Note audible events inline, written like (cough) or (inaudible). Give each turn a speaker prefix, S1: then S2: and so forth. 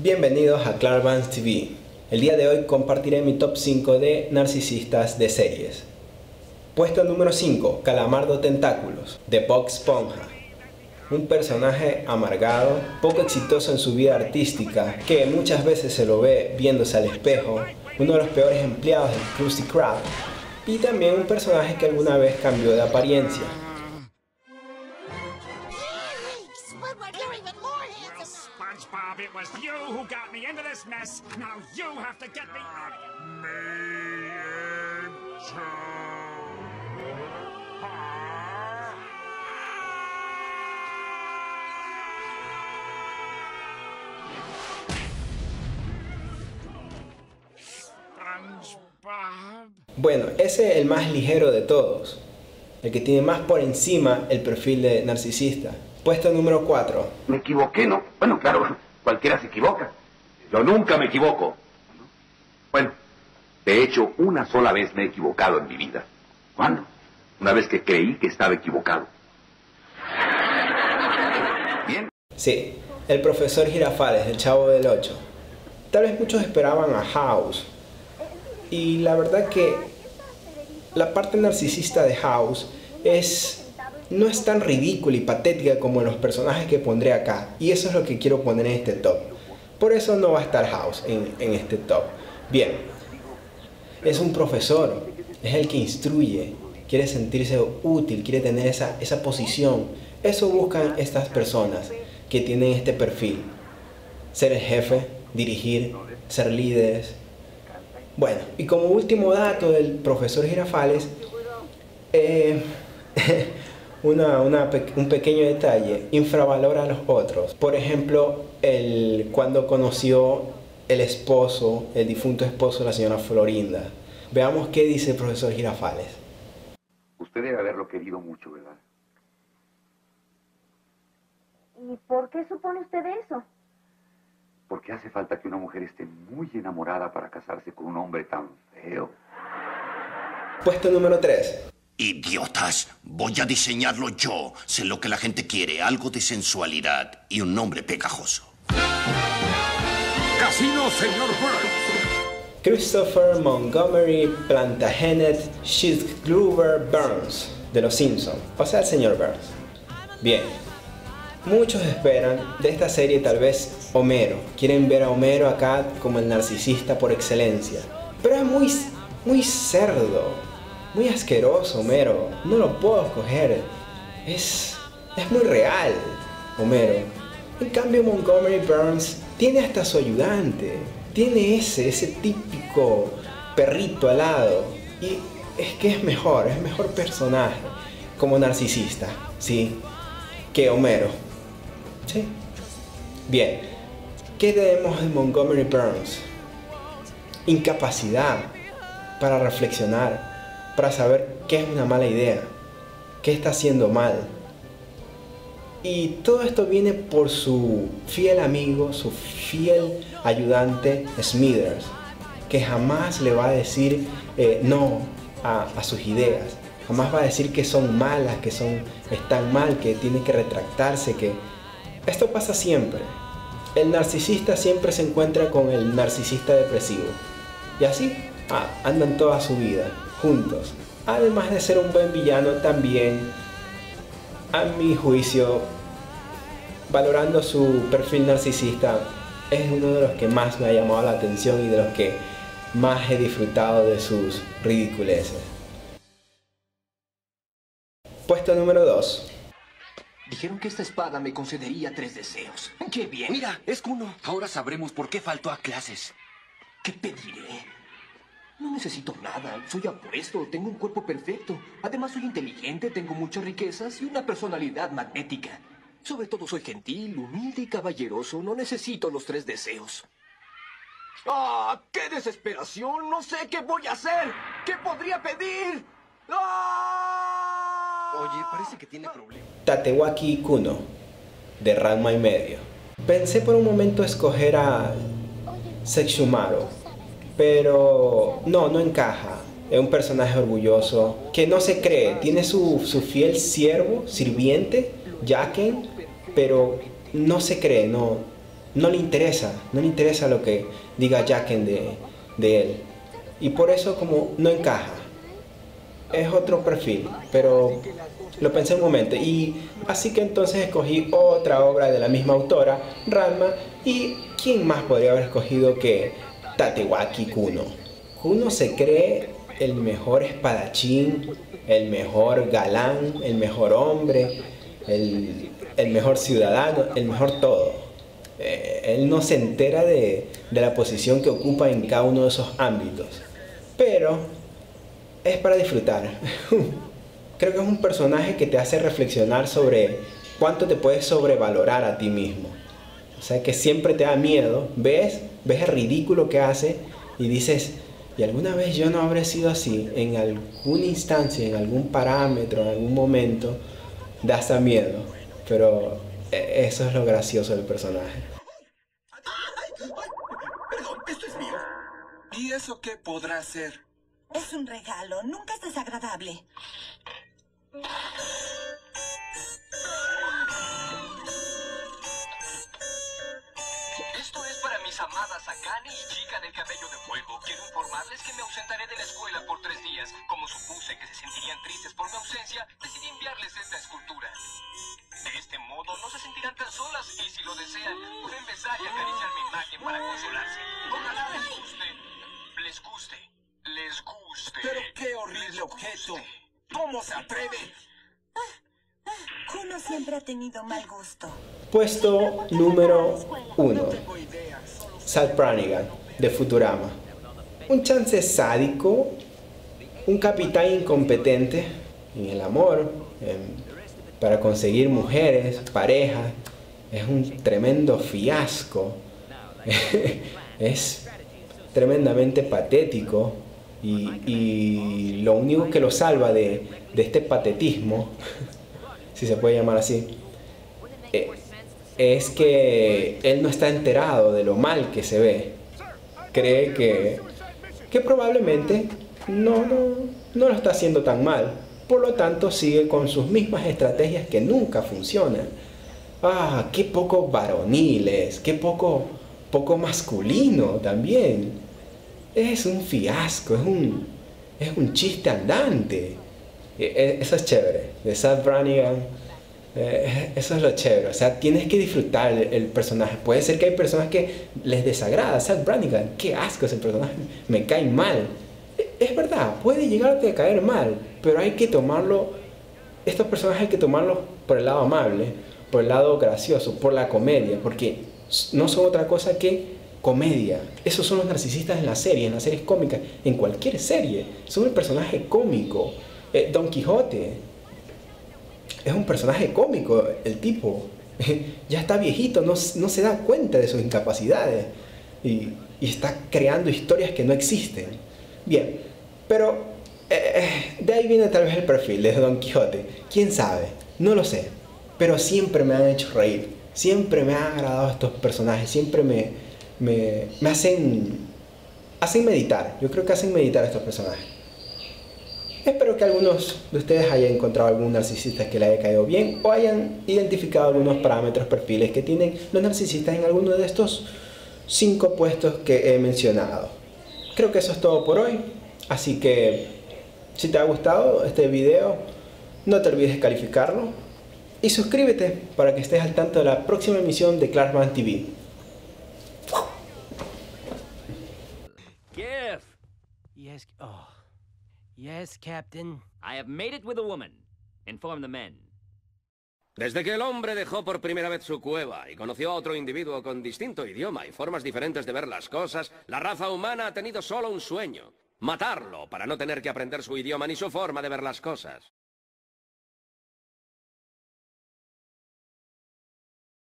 S1: Bienvenidos a Clarvans TV. El día de hoy compartiré mi top 5 de narcisistas de series. Puesto número 5, Calamardo Tentáculos, de Bob Esponja. Un personaje amargado, poco exitoso en su vida artística, que muchas veces se lo ve viéndose al espejo, uno de los peores empleados del Krusty Krab, y también un personaje que alguna vez cambió de apariencia.
S2: Was you who got me into this mess. Now you have to get me out of SpongeBob.
S1: Bueno, ese es el más ligero de todos, el que tiene más por encima el perfil de narcisista. Puesto número 4,
S3: Me equivoqué, ¿no? Bueno, claro, cualquiera se equivoca.
S4: Yo nunca me equivoco. Bueno, de hecho, una sola vez me he equivocado en mi vida.
S3: ¿Cuándo?
S4: Una vez que creí que estaba equivocado.
S3: Bien.
S1: Sí, el profesor Girafales del Chavo del 8. Tal vez muchos esperaban a House. Y la verdad que la parte narcisista de House es no es tan ridícula y patética como los personajes que pondré acá. Y eso es lo que quiero poner en este top. Por eso no va a estar House en, en este top. Bien, es un profesor, es el que instruye, quiere sentirse útil, quiere tener esa, esa posición. Eso buscan estas personas que tienen este perfil. Ser el jefe, dirigir, ser líderes. Bueno, y como último dato del profesor Girafales, eh, (laughs) una- un pequeño detalle, infravalora a los otros. Por ejemplo, el, cuando conoció el esposo, el difunto esposo de la señora Florinda. Veamos qué dice el profesor Girafales.
S4: Usted debe haberlo querido mucho, ¿verdad?
S5: ¿Y por qué supone usted eso?
S4: Porque hace falta que una mujer esté muy enamorada para casarse con un hombre tan feo.
S1: Puesto número 3.
S6: Idiotas, voy a diseñarlo yo. Sé lo que la gente quiere, algo de sensualidad y un nombre pegajoso.
S2: Casino, señor Burns.
S1: Christopher Montgomery Plantagenet Glover Burns de Los Simpsons, o sea, el señor Burns. Bien, muchos esperan de esta serie tal vez Homero. Quieren ver a Homero acá como el narcisista por excelencia. Pero es muy, muy cerdo, muy asqueroso Homero. No lo puedo escoger. Es, es muy real Homero. En cambio Montgomery Burns tiene hasta su ayudante. Tiene ese, ese típico perrito al lado. Y es que es mejor, es mejor personaje como narcisista, ¿sí? Que Homero. Sí. Bien. ¿Qué tenemos de Montgomery Burns? Incapacidad para reflexionar, para saber qué es una mala idea, qué está haciendo mal. Y todo esto viene por su fiel amigo, su fiel ayudante Smithers, que jamás le va a decir eh, no a, a sus ideas, jamás va a decir que son malas, que son, están mal, que tiene que retractarse, que esto pasa siempre. El narcisista siempre se encuentra con el narcisista depresivo. Y así andan toda su vida, juntos. Además de ser un buen villano, también, a mi juicio, valorando su perfil narcisista, es uno de los que más me ha llamado la atención y de los que más he disfrutado de sus ridiculeces. Puesto número 2.
S7: Dijeron que esta espada me concedería tres deseos. ¡Qué bien!
S8: Mira, es Kuno. Ahora sabremos por qué faltó a clases.
S7: ¿Qué pediré? No necesito nada. Soy apuesto, tengo un cuerpo perfecto. Además, soy inteligente, tengo muchas riquezas y una personalidad magnética. Sobre todo, soy gentil, humilde y caballeroso. No necesito los tres deseos. ¡Ah! ¡Qué desesperación! No sé qué voy a hacer. ¿Qué podría pedir? ¡Ah!
S8: Oye, parece que tiene problemas.
S1: Tatewaki Kuno, de Ranma y medio. Pensé por un momento escoger a Sexumaru, pero no, no encaja. Es un personaje orgulloso que no se cree. Tiene su, su fiel siervo, sirviente, Jaken, pero no se cree, no, no le interesa, no le interesa lo que diga Jacken de, de él. Y por eso como no encaja. Es otro perfil, pero lo pensé un momento. Y así que entonces escogí otra obra de la misma autora, Ranma. ¿Y quién más podría haber escogido que Tatewaki Kuno? Kuno se cree el mejor espadachín, el mejor galán, el mejor hombre, el, el mejor ciudadano, el mejor todo. Eh, él no se entera de, de la posición que ocupa en cada uno de esos ámbitos. Pero es para disfrutar. (laughs) Creo que es un personaje que te hace reflexionar sobre cuánto te puedes sobrevalorar a ti mismo. O sea, que siempre te da miedo, ves, ves el ridículo que hace y dices, ¿y alguna vez yo no habré sido así? En alguna instancia, en algún parámetro, en algún momento, da hasta miedo. Pero eh, eso es lo gracioso del personaje.
S8: Perdón, esto es mío. ¿Y eso qué podrá ser?
S9: Es un regalo, nunca es desagradable.
S7: Mis amadas Akane y Chica del Cabello de Fuego. Quiero informarles que me ausentaré de la escuela por tres días. Como supuse que se sentirían tristes por mi ausencia, decidí enviarles esta escultura. De este modo no se sentirán tan solas y si lo desean, pueden besar y acariciar mi imagen para consolarse. Ojalá les guste. Les guste. Les guste.
S8: Pero qué horrible objeto. ¿Cómo se atreve?
S9: Kuno siempre ha tenido mal gusto.
S1: Puesto número 1. Sal Branigan, de Futurama. Un chance sádico, un capitán incompetente en el amor, para conseguir mujeres, parejas. Es un tremendo fiasco. (laughs) es tremendamente patético. Y, y lo único que lo salva de, de este patetismo, (laughs) si se puede llamar así, eh, es que él no está enterado de lo mal que se ve. Cree que, que probablemente no, no, no lo está haciendo tan mal. Por lo tanto, sigue con sus mismas estrategias que nunca funcionan. Ah, qué poco varoniles, qué poco, poco masculino también. Es un fiasco, es un, es un chiste andante. E- e- Eso es chévere. De Seth Branigan, eh, eso es lo chévere. O sea, tienes que disfrutar el, personaje. Puede ser que hay personas que les desagrada Seth Branigan. Qué asco ese personaje. Me cae mal. E- Es verdad, puede llegarte a caer mal, pero hay que tomarlo. Estos personajes hay que tomarlos por el lado amable, por el lado gracioso, por la comedia, porque no son otra cosa que comedia. Esos son los narcisistas en la serie, en las series cómicas, en cualquier serie. Son el personaje cómico. Eh, Don Quijote es un personaje cómico, el tipo. (laughs) ya está viejito, no, no se da cuenta de sus incapacidades y, y está creando historias que no existen. Bien, pero eh, eh, de ahí viene tal vez el perfil de Don Quijote. ¿Quién sabe? No lo sé. Pero siempre me han hecho reír. Siempre me han agradado estos personajes. Siempre me, me, me hacen, hacen meditar. Yo creo que hacen meditar a estos personajes. Espero que algunos de ustedes hayan encontrado algún narcisista que le haya caído bien o hayan identificado algunos parámetros, perfiles que tienen los narcisistas en alguno de estos cinco puestos que he mencionado. Creo que eso es todo por hoy. Así que si te ha gustado este video, no te olvides calificarlo y suscríbete para que estés al tanto de la próxima emisión de Clarkman TV.
S10: Giff! Yes. Oh. Yes, Captain. I have made it with a woman. Inform the men.
S11: Desde que el hombre dejó por primera vez su cueva y conoció a otro individuo con distinto idioma y formas diferentes de ver las cosas, la raza humana ha tenido solo un sueño. Matarlo para no tener que aprender su idioma ni su forma de ver las cosas.